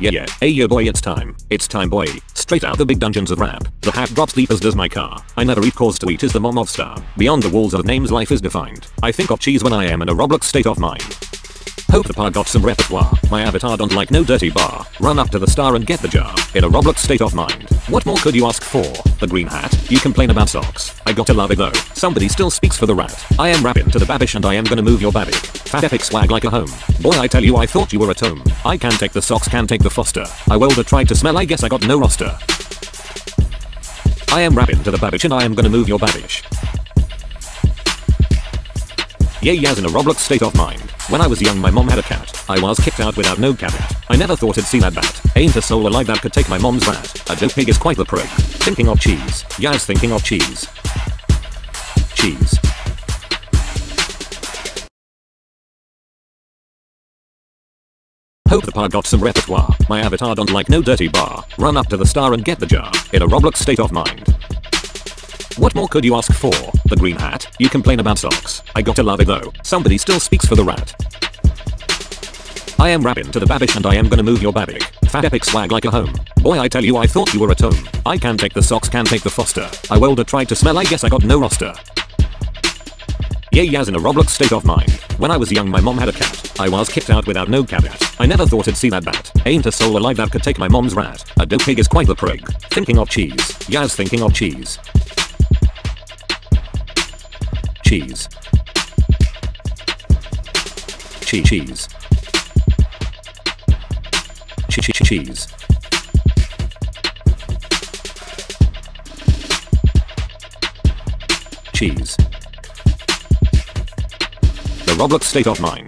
Yeah. Yeah, hey yo boy it's time, it's time boy, straight out the big dungeons of rap, the hat drops deep as does my car, I never eat cause to eat is the mom of star, beyond the walls of names life is defined, I think of cheese when I am in a Roblox state of mind. Hope the pod got some repertoire, my avatar don't like no dirty bar, run up to the star and get the jar, in a Roblox state of mind. What more could you ask for? The green hat, you complain about socks, I gotta love it though, somebody still speaks for the rat, I am rapping to the babiche and I am gonna move your baby. Epic swag like a home. Boy I tell you I thought you were at home. I can take the socks can take the foster. I welder tried to smell I guess I got no roster. I am rapping to the babiche and I am gonna move your babiche. Yay yas in a Roblox state of mind. When I was young my mom had a cat. I was kicked out without no caveat. I never thought I'd see that bat. Ain't a soul alive that could take my mom's rat. A dope pig is quite the prig. Thinking of cheese. Yas thinking of cheese. Cheese. Hope the pod got some repertoire. My avatar don't like no dirty bar. Run up to the star and get the jar. In a Roblox state of mind. What more could you ask for? The green hat, you complain about socks. I gotta love it though. Somebody still speaks for the rat. I am rapping to the babiche and I am gonna move your babic. Fat epic swag like a home. Boy I tell you I thought you were at home. I can take the socks can take the foster. I welder tried to smell I guess I got no roster. Yay yas in a Roblox state of mind. When I was young my mom had a cat. I was kicked out without no caveat. I never thought I'd see that bat. Ain't a soul alive that could take my mom's rat. A dope pig is quite the prig. Thinking of cheese. Yas thinking of cheese. Cheese. Cheese. Cheese. Che- che- cheese. Cheese. Roblox state of mind.